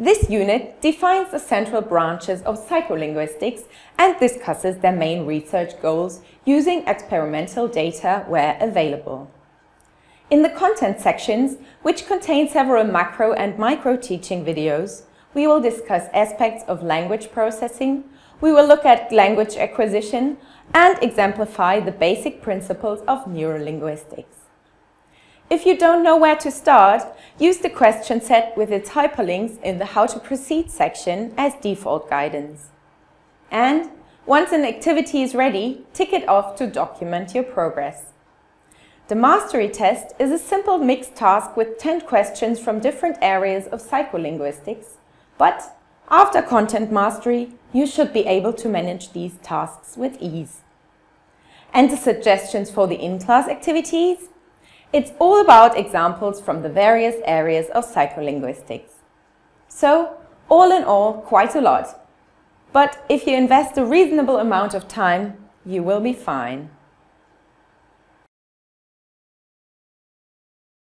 This unit defines the central branches of psycholinguistics and discusses their main research goals using experimental data where available. In the content sections, which contain several macro and micro teaching videos, we will discuss aspects of language processing, we will look at language acquisition and exemplify the basic principles of neurolinguistics. If you don't know where to start, use the question set with its hyperlinks in the How to Proceed section as default guidance. And once an activity is ready, tick it off to document your progress. The mastery test is a simple mixed task with 10 questions from different areas of psycholinguistics, but after content mastery, you should be able to manage these tasks with ease. And the suggestions for the in-class activities? It's all about examples from the various areas of psycholinguistics. So, all in all, quite a lot. But if you invest a reasonable amount of time, you will be fine.